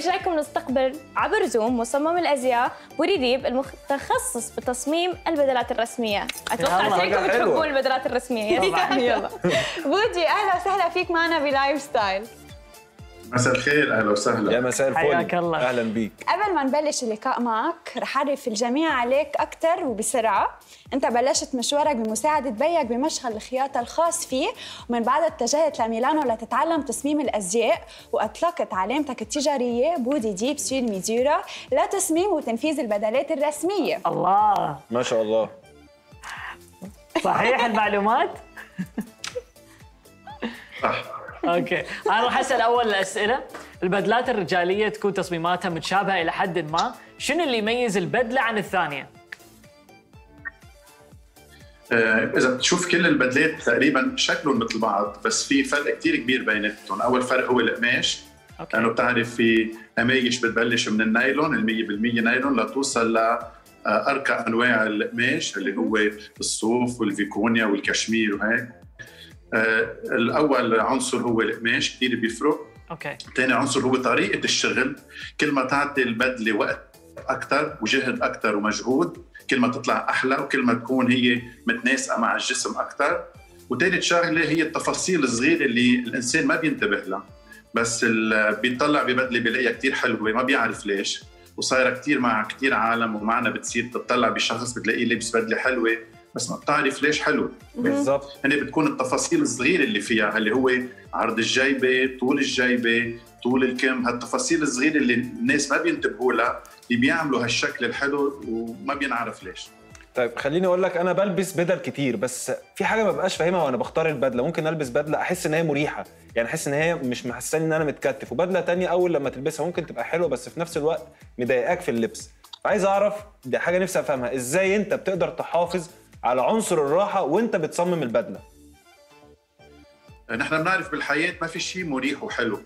إيش رايكم نستقبل عبر زوم مصمم الأزياء بودي ديب المتخصص بتصميم البدلات الرسمية. أتوقع كلكم حلوة. تحبون البدلات الرسمية. يلا. بودي أهلا وسهلا فيك معنا ب lifestyle. مساء الخير أهلا يا وسهلا مساء الفل. حياك الله. أهلا بيك. قبل ما نبلش اللقاء معك رح أعرف الجميع عليك أكثر وبسرعة. أنت بلشت مشوارك بمساعدة بيك بمشغل الخياطة الخاص فيه. ومن بعدها اتجهت لميلانو لتتعلم تصميم الأزياء وأطلقت علامتك التجارية بودي ديب su misura لتصميم وتنفيذ البدلات الرسمية. الله. ما شاء الله. صحيح المعلومات؟ صح. okay. أنا راح أسأل أول الأسئلة. البدلات الرجالية تكون تصميماتها متشابهة إلى حد ما. شنو اللي يميز البدلة عن الثانية؟ آه، إذا بتشوف كل البدلات تقريبا شكلهم مثل بعض بس في فرق كتير كبير بيناتهم. أول فرق هو القماش okay. لأنه بتعرف في قمايش بتبلش من النايلون ال 100% نايلون لتوصل ل آه، أرقى أنواع القماش اللي هو الصوف والفيكونيا والكشمير وهيك. الأول عنصر هو القماش كثير بيفرق. okay. ثاني عنصر هو طريقة الشغل. كل ما تعطي البدلة وقت أكثر وجهد أكثر ومجهود كل ما تطلع أحلى وكل ما تكون هي متناسقة مع الجسم أكثر وثالث شغلة هي التفاصيل الصغيرة اللي الإنسان ما بينتبه لها. بس بيطلع ببدلة بيلاقيها كتير حلوة ما بيعرف ليش. وصايرة كتير مع كتير عالم ومعنا بتصير تطلع بشخص بتلاقيه لابس بدلة حلوة. بس ما بتعرف ليش حلوة بالظبط هنا بتكون التفاصيل الصغيرة اللي فيها اللي هو عرض الجيبة طول الجيبة طول الكم هالتفاصيل الصغيرة اللي الناس ما بينتبهوا لها اللي بيعملوا هالشكل الحلو وما بينعرف ليش. طيب خليني أقول لك أنا بلبس بدل كتير بس في حاجة ما بقاش فاهمها وأنا بختار البدلة. ممكن ألبس بدلة أحس إن هي مريحة. يعني أحس إن هي مش محسساني إن أنا متكتف. وبدلة تانية أول لما تلبسها ممكن تبقى حلوة بس في نفس الوقت مضايقاك في اللبس. عايز أعرف دي حاجة نفسي أفهمها. إزاي أنت بتقدر تحافظ على عنصر الراحة وانت بتصمم البدلة. نحن بنعرف بالحياة ما في شيء مريح وحلو.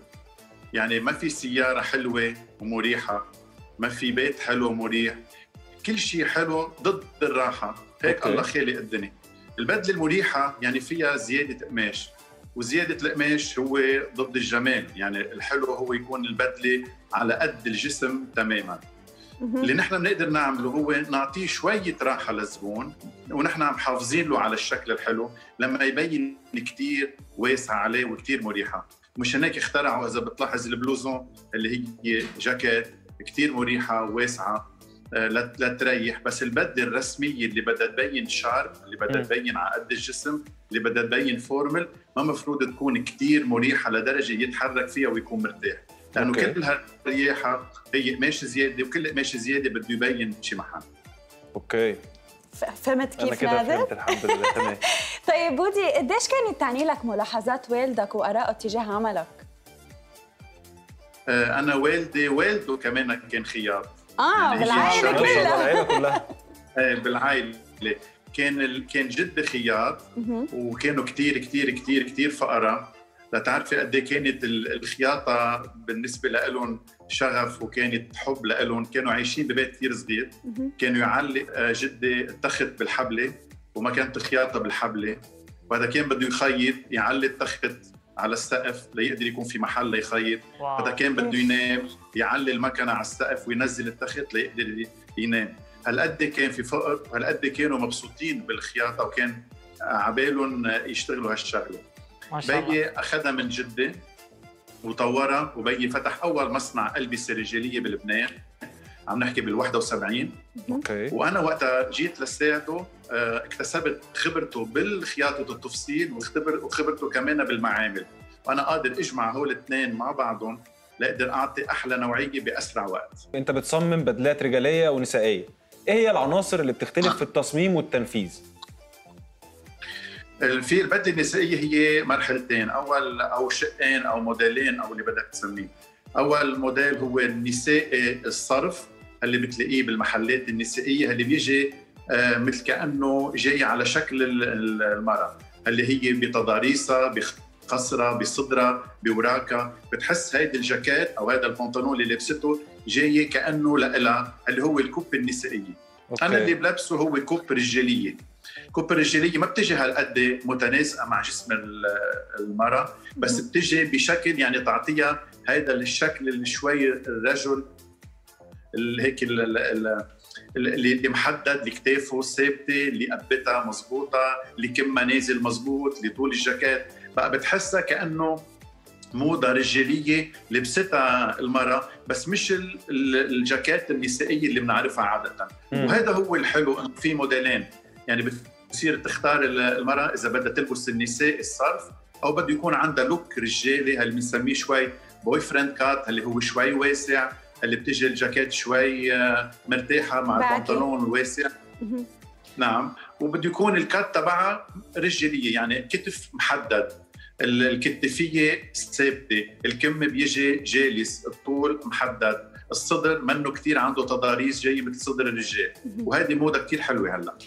يعني ما في سيارة حلوة ومريحة. ما في بيت حلو ومريح. كل شيء حلو ضد الراحة. هيك أوكي. الله خالق الدنيا. البدلة المريحة يعني فيها زيادة قماش. وزيادة القماش هو ضد الجمال. يعني الحلو هو يكون البدلة على قد الجسم تماما. اللي نحن بنقدر نعمله هو نعطيه شوية راحة للزبون. ونحن محافظين له على الشكل الحلو لما يبين كتير واسع عليه وكتير مريحة. مشان هيك اخترعوا إذا بتلاحظ ال blouson اللي هي جاكيت كتير مريحة وواسعة آه، لت- لتريح بس البدلة الرسمية اللي بدها تبين sharp اللي بدها. تبين على قد الجسم اللي بدها تبين formal ما مفروض تكون كتير مريحة لدرجة يتحرك فيها ويكون مرتاح. لأنه okay. كل هالرياحة هي قماش زيادة وكل قماش زيادة بده يبين شي محل. okay. فهمت كيف كده نادر؟ فهمت الحمد لله تمام. طيب بودي قديش كانت تعني لك ملاحظات والدك وآراءه تجاه عملك؟ آه، أنا والدي والده كمان كان خياط آه يعني الله كلها. آه، بالعائلة. كان ال... كان جدي خياط. وكانوا كتير كتير كتير كتير فقراء. لتعرفي قد إيه كانت ال- الخياطة بالنسبة لهم شغف وكانت حب لهم كانوا عايشين ببيت كتير صغير. كانوا يعلق آه، جدي التخت بالحبلة وما كانت الخياطه بالحبلة. وهذا كان بده يخيط يعلق التخت على السقف ليقدر يكون في محل ليخيط. هذا كان بده ينام يعلي المكنة على السقف وينزل التخت ليقدر ينام. هالقد كان في فقر؟ وهالقد كانوا مبسوطين بالخياطة وكان عبالهم يشتغلوا هالشغلة؟ بيي أخذها من جدي وطورها وبيي فتح أول مصنع البسه رجاليه بلبنان. عم نحكي بال 71 okay. وأنا وقتها جيت لساعده آه، اكتسبت خبرته بالخياطة التفصيل وخبر- وخبرته كمان بالمعامل. وأنا قادر أجمع هول الاثنين مع بعضهم لأقدر أعطي أحلى نوعية بأسرع وقت. أنت بتصمم بدلات رجالية ونسائية. إيه هي العناصر اللي بتختلف في التصميم والتنفيذ؟ في البدله النسائية هي مرحلتين. أول أو شقين أو موديلين أو اللي بدك تسميه. أول موديل هو النسائي الصرف اللي بتلاقيه بالمحلات النسائية اللي بيجي آه، مثل كأنه جاي على شكل ال- ال- المراه اللي هي بتضاريسها بقصرها بصدرها بوراكها بتحس هيدي الجاكيت أو هذا البنطلون اللي لبسته جاي كأنه لها اللي هو ال coupe النسائية. okay. أنا اللي بلبسه هو coupe رجالية. coupe الرجاليه ما بتجي هالقد متناسقة مع جسم ال- المرأة بس بتجي بشكل يعني تعطيها هيدا الشكل اللي شوي الرجل اللي هيك ال- ال- ال- اللي محدد اللي كتافه ثابتة اللي قبتها مزبوطة اللي كمها نازل مزبوط اللي طول الجاكيت. بقى بتحسها كأنه موضة رجالية لبستها المرأة بس مش ال- ال- الجاكيت النسائية اللي بنعرفها عادة. وهذا هو الحلو إنه في موديلين. يعني بتصير تختار ال- المرأة إذا بدها تلبس النسائي الصرف أو بده يكون عندها look رجالي اللي بنسميه شوي boyfriend cut اللي هو شوي واسع اللي بتجي الجاكيت شوي آه، مرتاحة مع. البنطلون الواسع. نعم. وبده يكون ال cut تبعها رجالية يعني كتف محدد. ال- الكتفية ثابتة. الكم بيجي جالس الطول محدد. الصدر منه كتير عنده تضاريس جاي مثل صدر الرجال. وهذه موضة كتير حلوة هلأ.